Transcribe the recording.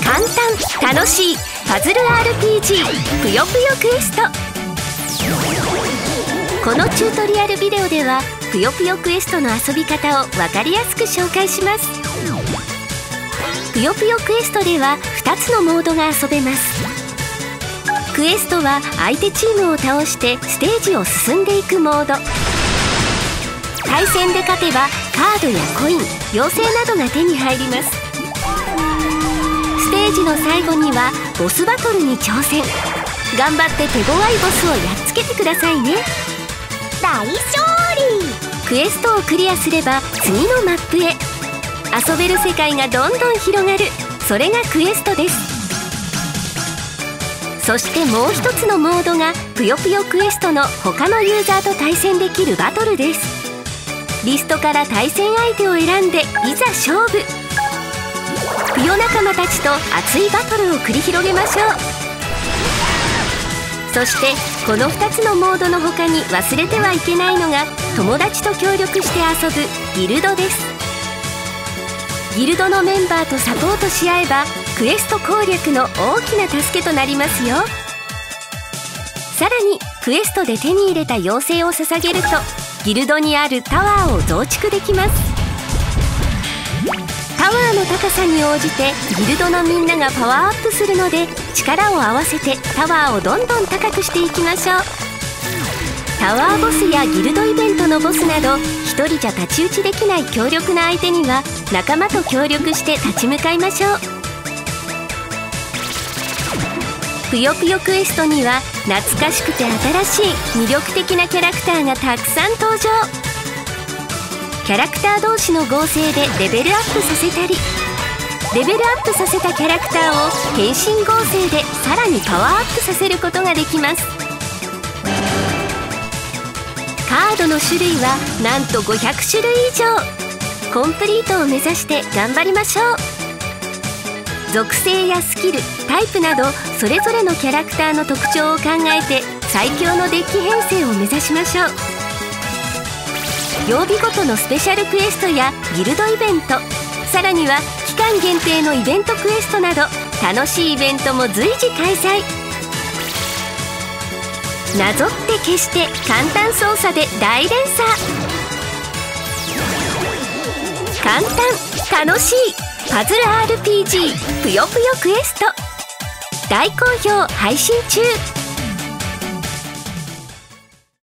簡単楽しいパズル RPG ぷよぷよクエスト。このチュートリアルビデオではぷよぷよクエストの遊び方を分かりやすく紹介します。ぷよぷよクエストでは2つのモードが遊べます。クエストは相手チームを倒してステージを進んでいくモード。対戦で勝てばカードやコイン妖精などが手に入ります。テージの最後にはボスバトルに挑戦。頑張って手強いボスをやっつけてくださいね。大勝利。クエストをクリアすれば次のマップへ。遊べる世界がどんどん広がる。それがクエストです。そしてもう一つのモードがぷよぷよクエストの他のユーザーと対戦できるバトルです。リストから対戦相手を選んでいざ勝負ぷよ仲間たちと熱いバトルを繰り広げましょう。そしてこの2つのモードの他に忘れてはいけないのが友達と協力して遊ぶギルドです。ギルドのメンバーとサポートし合えばクエスト攻略の大きな助けとなりますよ。さらにクエストで手に入れた妖精を捧げるとギルドにあるタワーを増築できます。ワーの高さに応じてギルドのみんながパワーアップするので力を合わせてタワーをどんどん高くしていきましょう。タワーボスやギルドイベントのボスなど1人じゃ太刀打ちできない強力な相手には仲間と協力して立ち向かいましょう。ぷよぷよクエストには懐かしくて新しい魅力的なキャラクターがたくさん登場。キャラクター同士の合成でレベルアップさせたりレベルアップさせたキャラクターを変身合成でさらにパワーアップさせることができます。カードの種類はなんと500種類以上。コンプリートを目指して頑張りましょう。属性やスキルタイプなどそれぞれのキャラクターの特徴を考えて最強のデッキ編成を目指しましょう。曜日ごとのスペシャルクエストやギルドイベント。さらには期間限定のイベントクエストなど楽しいイベントも随時開催。なぞって消して簡単操作で大連鎖。簡単楽しいパズル RPG ぷよぷよクエスト。大好評配信中。